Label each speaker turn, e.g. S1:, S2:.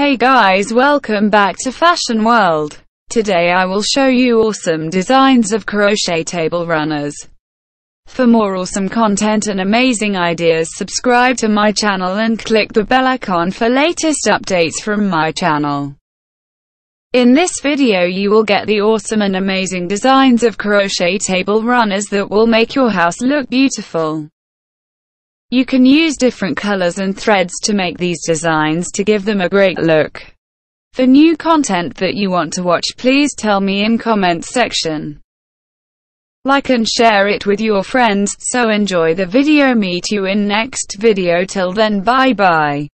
S1: Hey guys welcome back to Fashion World. Today I will show you awesome designs of crochet table runners. For more awesome content and amazing ideas subscribe to my channel and click the bell icon for latest updates from my channel. In this video you will get the awesome and amazing designs of crochet table runners that will make your house look beautiful. You can use different colors and threads to make these designs to give them a great look. For new content that you want to watch please tell me in comments section. Like and share it with your friends, so enjoy the video meet you in next video till then bye bye.